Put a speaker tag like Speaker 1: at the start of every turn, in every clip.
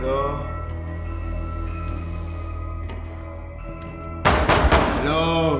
Speaker 1: Hello? Hello?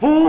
Speaker 1: Who